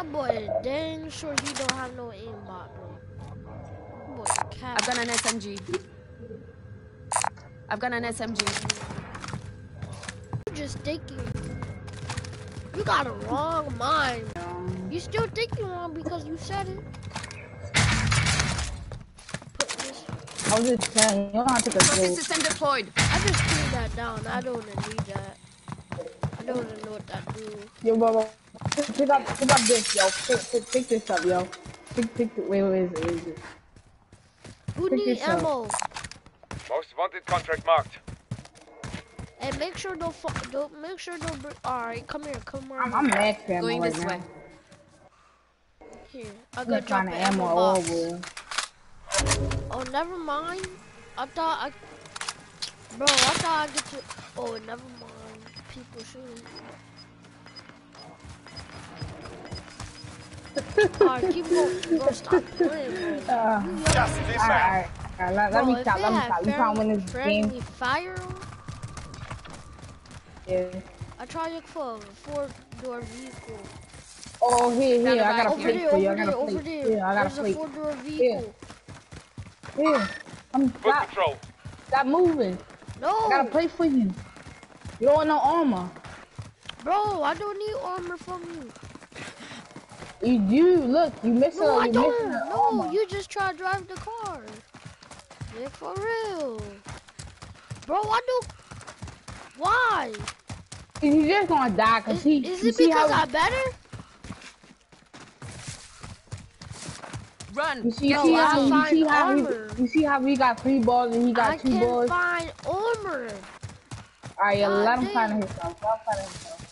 That boy dang sure he don't have no aimbot, bro. Boy, cat. I've got an SMG. I've got an SMG. You just thinking. You got a wrong mind. You still thinking wrong because you said it. I was just saying, you don't have to take a system deployed. I just threw that down. I don't need that. I don't know what that do. Yo, bro, bro. Pick up, pick up this, yo. Pick, pick, pick this up, yo. Pick, pick, wait, wait, wait, wait, wait. Who Pick need this up. ammo? Most wanted contract marked. And make sure don't, don't make sure don't. All right, come here, come here. I'm, I'm mad fam Going right this now. way. Here, I I'm got not drop trying an ammo, ammo box. over. Oh, never mind. I thought I. Bro, I thought I get to. Oh, never mind. People shooting. Alright, keep going. Bro, stop playing, bro. Uh, You young. Just alright, alright. Alright, let, let Bro, me if stop, let me had stop. We trying to win this game. fire. Yeah. I try to look for a four-door vehicle. Oh, here, Found here, a I got a bike plate there, for you. I got there, a over plate. there. Yeah, I got a There's a plate. four-door vehicle. Here. I'm Foot stop, patrol. stop moving. I got a No, plate for you. You don't want no armor. bro, I don't need armor from you. You do. Look, you missing. No, I you don't. missing No, oh armor. you just try to drive the car. Like for real. Bro, I don't. Why? He's just gonna die because Is, he. is it because how, I'm better? Run. You see, No, see how, you see how he, you see how we got three balls and he got I two can balls. find armor. Alright, yeah, let him find himself. Let him find himself.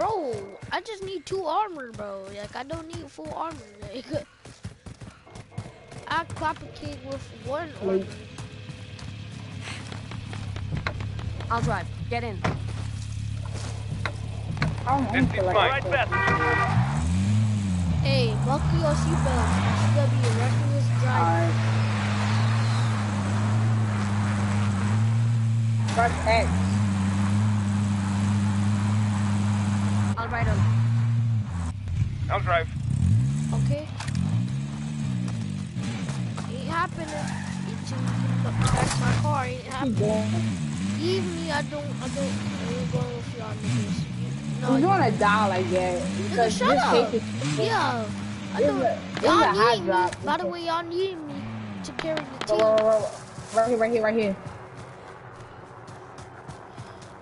Bro, I just need two armor, bro. Like, I don't need full armor. Like, I clap a king with one armor. I'll drive. Get in. I don't want to Fifty like right. Hey, buckle your seatbelt. It's gonna be a reckless drive. Alright. Press X. I'll on. I'll drive. Okay? Ain't happening. It's that's my car. Ain't Keep happening. Leave me. I don't. I don't. I ain't going with y'all niggas. You- No, He's you- gonna die like that. Because shut this up. is Yeah. I This don't. is a- this is a Y'all hot need me. By the way, y'all need me to carry the Right, team. right, right, right here, right here, right here.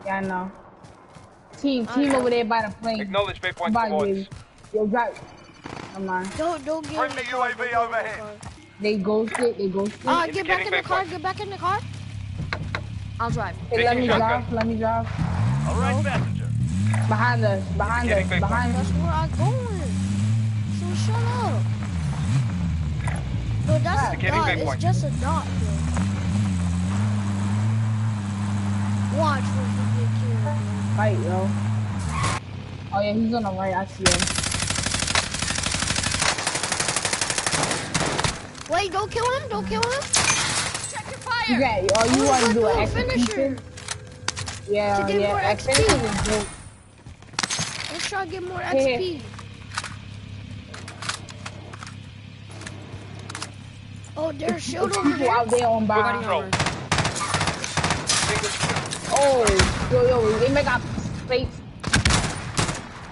Yeah, I know. Team, team over there by the plane. Acknowledge waypoint Bye, towards. baby. Yo, drive. Come on. Don't don't get in Friendly the. UAV don't get overhead. car. They ghosted, they ghosted. Uh, get back in the car. waypoint. Get back in the car. I'll drive. Hey, let me Taking drive, let me drive. All right, passenger. Behind us, behind us, Indicating behind That's where I'm going. So shut up. No, that's a Indicating dot. waypoint. It's just a dot, bro. Watch when you get killed. Bro. Right, yo. Oh yeah, he's on the right, I see him. Wait, don't kill him. Don't kill him. Check your You fire. got, oh, you Oh, want to do look, an look, finisher. execution? Yeah, To get yeah, more execution XP. is dope. Let's try to get more Yeah. XP. Oh, there's a shield over people there. out there on Foot bar. patrol. Single shot. Oh, yo, yo, they make up fake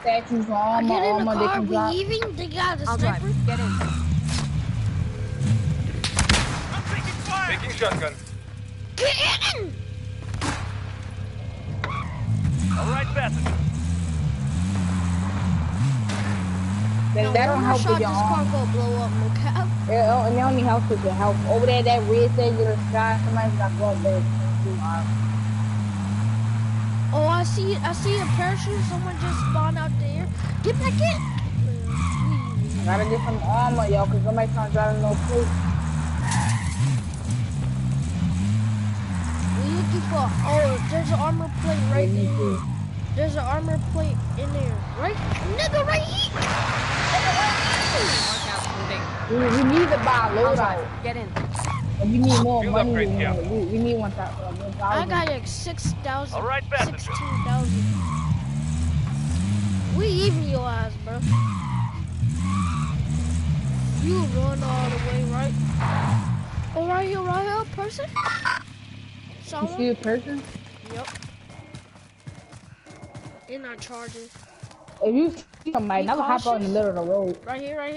statues for I armor, get in oh the armor they car. We drop. leaving. They got a I'll sniper. drive. Get in. I'm taking fire. Taking shotgun. Get in. All right, passenger. Then No, that don't oh, one more help with your car arm. blow up. No cap. It, oh, and it only helps with your health. Over there, that red thing in the sky, somebody's got to go up there. And arm. Oh, I see. I see a parachute. Someone just spawned out there. Get back in. Gotta get some armor, yo, cause somebody's trying to drive no place. We looking for. Oh, there's an armor plate right Me there. too. There's an armor plate in there. Right, nigga, right here. Mark out. Moving. We, we need to buy a I'll loadout. Get in. And we need more Fuel money. upgrade, than yeah. that. We, we need one thousand. I got like six thousand. All right, passenger. Sixteen thousand. We even your ass, bro. You run all the way, right? Oh, right here, right here, person. You see a person? Yep. They're not charging. If you see somebody, Be never hop out in the middle of the road. Right here, right here.